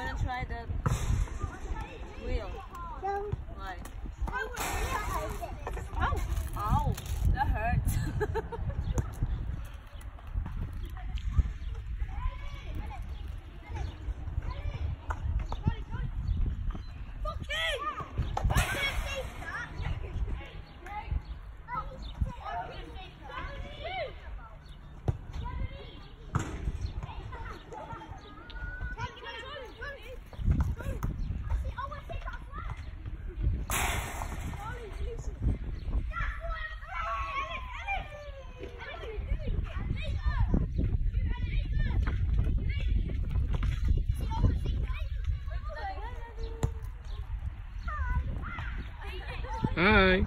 inside the wheel. Right. Oh, Hi.